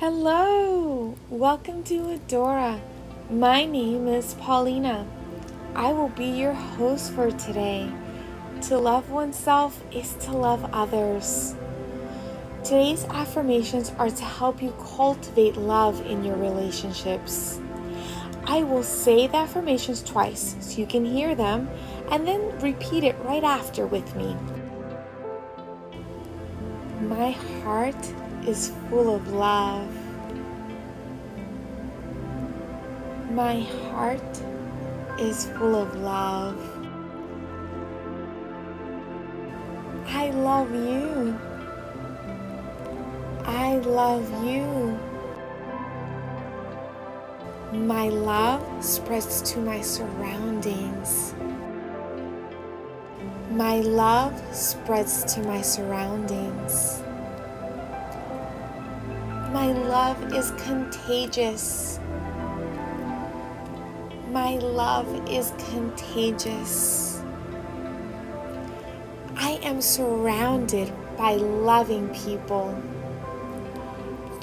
Hello! Welcome to Adora. My name is Paulina. I will be your host for today. To love oneself is to love others. Today's affirmations are to help you cultivate love in your relationships. I will say the affirmations twice so you can hear them and then repeat it right after with me. My heart is full of love. My heart is full of love. I love you. I love you. My love spreads to my surroundings. My love spreads to my surroundings. My love is contagious. My love is contagious. I am surrounded by loving people.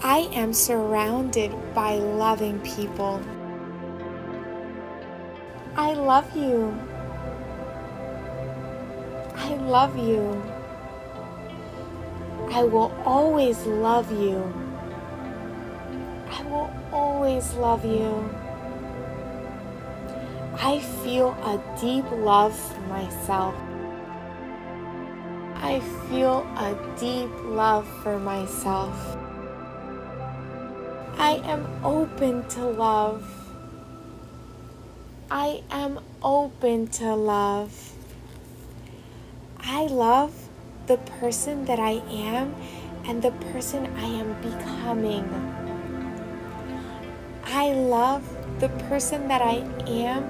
I am surrounded by loving people. I love you. I love you. I will always love you. I will always love you. I feel a deep love for myself. I feel a deep love for myself. I am open to love. I am open to love. I love the person that I am and the person I am becoming. I love the person that I am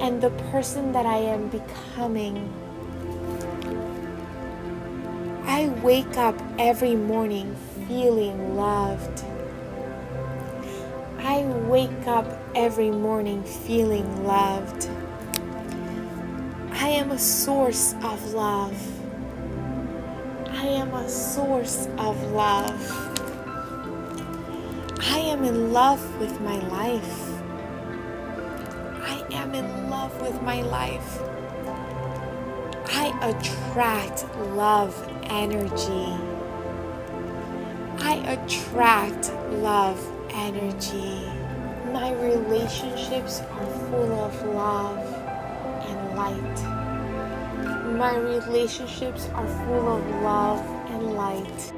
and the person that I am becoming. I wake up every morning feeling loved. I wake up every morning feeling loved. I am a source of love. I am a source of love. I am in love with my life. I am in love with my life. I attract love energy. I attract love energy. My relationships are full of love and light. My relationships are full of love and light.